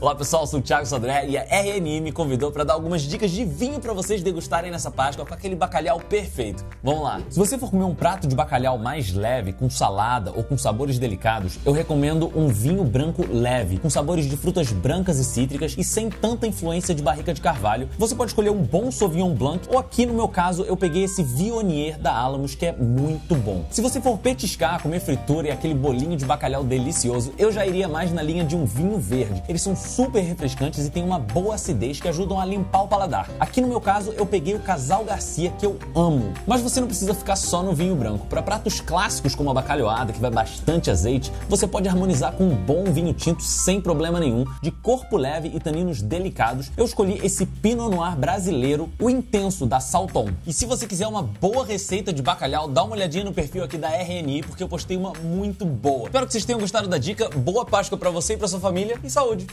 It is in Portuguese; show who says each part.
Speaker 1: Olá pessoal, sou o Thiago Sodré e a RNI me convidou para dar algumas dicas de vinho para vocês degustarem nessa Páscoa com aquele bacalhau perfeito. Vamos lá. Se você for comer um prato de bacalhau mais leve, com salada ou com sabores delicados, eu recomendo um vinho branco leve, com sabores de frutas brancas e cítricas e sem tanta influência de barrica de carvalho. Você pode escolher um bom Sauvignon Blanc ou aqui no meu caso eu peguei esse Viognier da Alamos que é muito bom. Se você for petiscar, comer fritura e aquele bolinho de bacalhau delicioso, eu já iria mais na linha de um vinho verde. Eles são super refrescantes e têm uma boa acidez que ajudam a limpar o paladar. Aqui no meu caso, eu peguei o Casal Garcia, que eu amo. Mas você não precisa ficar só no vinho branco. Para pratos clássicos como a bacalhoada, que vai bastante azeite, você pode harmonizar com um bom vinho tinto sem problema nenhum, de corpo leve e taninos delicados. Eu escolhi esse Pinot Noir brasileiro, o intenso da Salton. E se você quiser uma boa receita de bacalhau, dá uma olhadinha no perfil aqui da RNI, porque eu postei uma muito boa. Espero que vocês tenham gostado da dica. Boa Páscoa para você e para sua família e saúde!